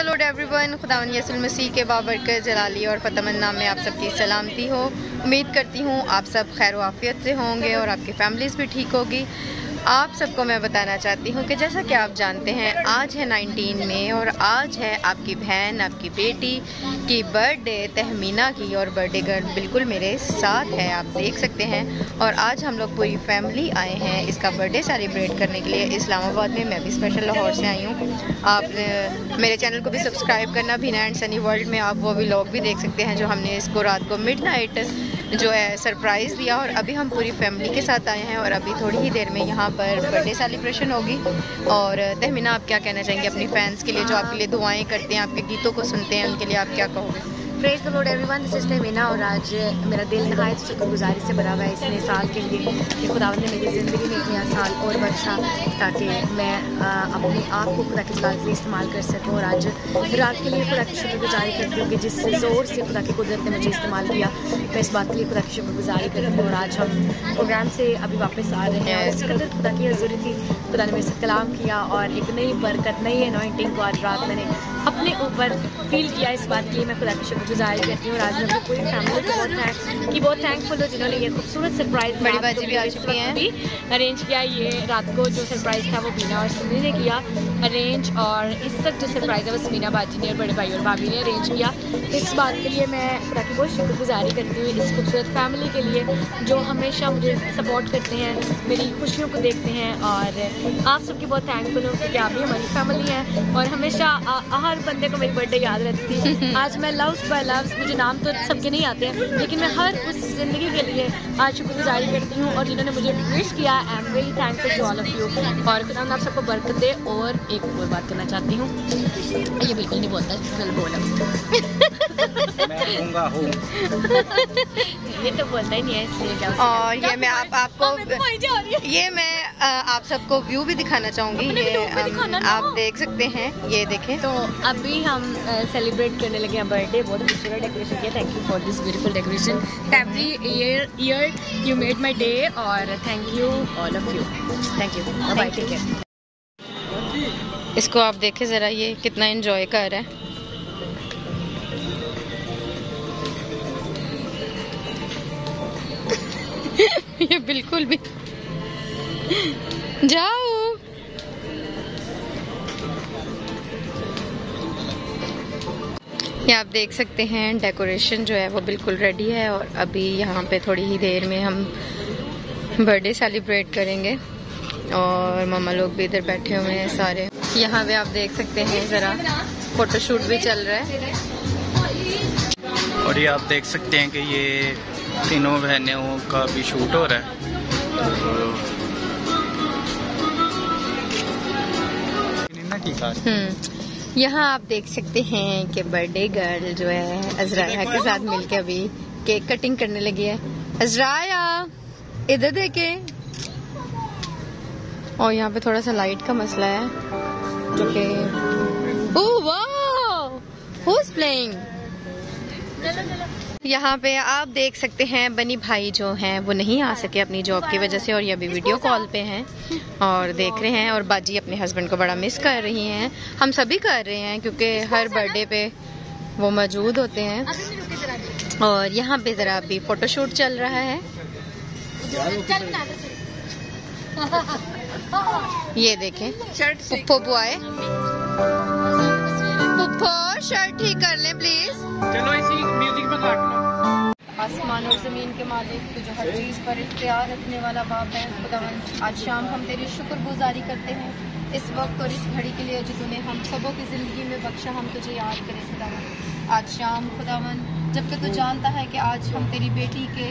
Swallowed everyone खुदा मसीह के बाबर के जलाली और फ़तमन्ना में आप सबकी सलामती हो। उम्मीद करती हूँ आप सब खैर वाफियत से होंगे और आपकी फैमिलीज़ भी ठीक होगी। आप सबको मैं बताना चाहती हूँ कि जैसा कि आप जानते हैं, आज है 19 में और आज है आपकी बहन, आपकी बेटी की बर्थडे, तहमीना की और बर्थडे गर्ल बिल्कुल मेरे साथ है, आप देख सकते हैं। और आज हम लोग पूरी फैमिली आए हैं इसका बर्थडे सेलिब्रेट करने के लिए। इस्लामाबाद में मैं भी स्पेशल लाहौर से आई हूँ। आप मेरे चैनल को भी सब्सक्राइब करना भीना एंड सनी वर्ल्ड में आप वो भी भी देख सकते हैं जो हमने इसको रात को मिड जो है सरप्राइज़ दिया और अभी हम पूरी फैमिली के साथ आए हैं और अभी थोड़ी ही देर में यहाँ पर बर्थडे सेलिब्रेशन होगी। और, तहमीना, आप क्या कहना चाहेंगे अपनी फैंस के लिए जो आपके लिए दुआएँ करते हैं, आपके गीतों को सुनते हैं, उनके लिए आप क्या कहोगे? Praise the lord everyone this is Meena और आज मेरा दिल नहायत शुक्रगुजारी से भरा हुआ है इसने साल के लिए। कि खुदावन ने मेरी ज़िंदगी में इतना साल और बख्शा ताकि मैं अपने आप को खुदा के साथ लिए इस्तेमाल कर सकूँ और आज रात के लिए खुदा की शुक्रगुजारी करती हूँ कि जिस ज़ोर से खुदा की कुदरत ने मुझे इस्तेमाल किया, मैं इस बात के लिए खुदा की शुक्रगुजारी करती हूँ और आज हम प्रोग्राम से अभी वापस आ रहे हैं। और इस कदर खुदा की हजूरी थी। खुदा ने मेरे से कलाम किया और एक नई बरकत, नई अनोइंटिंग को आज रात मैंने अपने ऊपर फील किया। इस बात के लिए मैं खुदा की शुक्रगुजार करती हूँ और आज मैं अपनी पूरी फैमिली को बहुत थैंक कि बहुत थैंकफुल हो जिन्होंने ये खूबसूरत सरप्राइज़ बड़ी बाजी भी आ चुकी हैं। भी अरेंज किया। ये रात को जो सरप्राइज़ था वो बीना और सुनी ने किया। अरेंज और इस सब जो सरप्राइज़ है वो समीना बाजी ने और बड़े भाई और भाभी ने अरेंज किया। इस बात के लिए मैं खुदा की बहुत शुक्रगुजारी करती हूँ इस खूबसूरत फैमिली के लिए जो हमेशा मुझे सपोर्ट करते हैं मेरी खुशियों को देखते हैं और आप सबकी बहुत थैंकफुल हूँ क्योंकि आप भी हमारी फैमिली हैं और हमेशा हर बंदे को मेरी बर्थडे याद रहती थी आज मैं लव्स बाय लव्स मुझे नाम तो सबके नहीं आते हैं लेकिन मैं हर उस ज़िंदगी के लिए आज शुक्रगुजारी करती हूँ और जिन्होंने मुझे विश किया I am very thankful to all of you और खुदा आप सबको बरकत दे और एक और बात करना चाहती हूँ। ये बिल्कुल नहीं बोलता कल बोला। ये तो बोलता ही नहीं है इसलिए क्या और ये मैं आप आपको तो ये मैं आप सबको व्यू भी दिखाना चाहूँगी ये दिखाना आप देख सकते हैं ये देखें। तो अभी हम सेलिब्रेट करने लगे हैं बर्थडे बहुत खूबसूरत डेकोरेशन किया thank you for this beautiful decoration every year year you made my day और thank you all of you thank you bye take care इसको आप देखें ज़रा ये कितना इन्जॉय कर रहा है। ये बिल्कुल भी जाओ। ये आप देख सकते हैं डेकोरेशन जो है वो बिल्कुल रेडी है और अभी यहाँ पे थोड़ी ही देर में हम बर्थडे सेलिब्रेट करेंगे और मामा लोग भी इधर बैठे हुए हैं सारे। यहाँ पे आप देख सकते हैं ज़रा फोटोशूट भी चल रहा है। और ये आप देख सकते हैं कि ये तीनों बहनों का भी शूट हो रहा है। हम्म। यहाँ आप देख सकते हैं कि बर्थडे गर्ल जो है अजराया के साथ मिलके अभी केक कटिंग करने लगी है। अजराया इधर देखे। और यहाँ पे थोड़ा सा लाइट का मसला है। जो कि प्लेइंग यहाँ पे आप देख सकते हैं, बनी भाई जो हैं, वो नहीं आ सके अपनी जॉब की वजह से और ये अभी वीडियो कॉल पे हैं और देख रहे हैं और बाजी अपने हस्बैंड को बड़ा मिस कर रही हैं। हम सभी कर रहे हैं क्योंकि हर बर्थडे पे वो मौजूद होते हैं। और यहाँ पे ज़रा अभी फ़ोटोशूट चल रहा है। ये देखें, पुप्पो बुआए। पुप्पो शर्ट ठीक कर लें प्लीज़ चलो आसमान और ज़मीन के मालिक तो जो हर चीज़ पर इख्तियार रखने वाला बाप है खुदावन आज शाम हम तेरी शुक्रगुजारी करते हैं, इस वक्त और इस घड़ी के लिए जो तूने हम सबों की ज़िंदगी में बख्शा, हम तुझे याद करें खुदावन आज शाम खुदावन जबकि तू जानता है कि आज हम तेरी बेटी के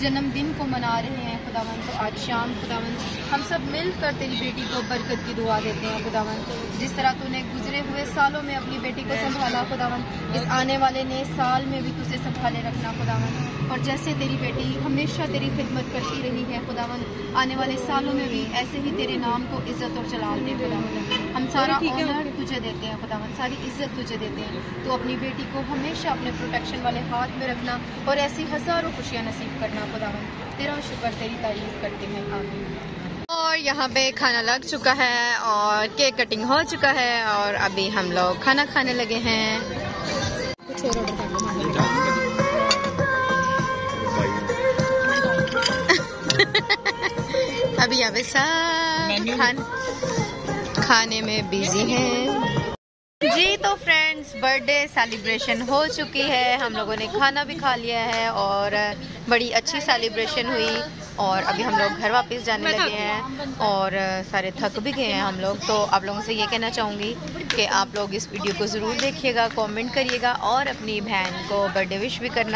जन्मदिन को मना रहे हैं। खुदावन तो आज शाम खुदावन हम सब मिलकर तेरी बेटी को बरकत की दुआ देते हैं खुदावन जिस तरह तूने गुजरे हुए सालों में अपनी बेटी को संभाला खुदावन इस आने वाले नए साल में भी तुझे संभाले रखना खुदावन और जैसे तेरी बेटी हमेशा तेरी खिदमत करती रही है खुदावन आने वाले सालों में भी ऐसे ही तेरे नाम को इज़्ज़त और चलाल दे खुदावन हम सारा ऑनर तुझे देते हैं खुदावन सारी इज़्ज़त तुझे देते हैं। तो अपनी बेटी को हमेशा अपने प्रोटेक्शन वाले हाथ में रखना और ऐसी हज़ारों खुशियाँ नसीब करना खुदावन तेरा शुक्र तेरी तारीफ़ करते हैं आगे और यहाँ पे खाना लग चुका है और केक कटिंग हो चुका है और अभी हम लोग खाना खाने लगे हैं। कुछ और ऑर्डर कर अभी यहाँ पे सब खान, खाने में बिज़ी हैं। जी तो फ्रेंड्स बर्थडे सेलिब्रेशन हो चुकी है। हम लोगों ने खाना भी खा लिया है और बड़ी अच्छी सेलिब्रेशन हुई और अभी हम लोग घर वापस जाने लगे हैं और सारे थक भी गए हैं हम लोग। तो आप लोगों से ये कहना चाहूँगी कि आप लोग इस वीडियो को ज़रूर देखिएगा कमेंट करिएगा और अपनी बहन को बर्थडे विश भी करना।